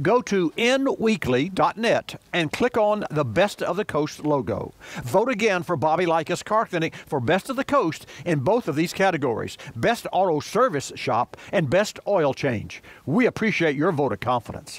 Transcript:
Go to inweekly.net and click on the Best of the Coast logo. Vote again for Bobby Likis Car Clinic for Best of the Coast in both of these categories Best Auto Service Shop and Best Oil Change. We appreciate your vote of confidence.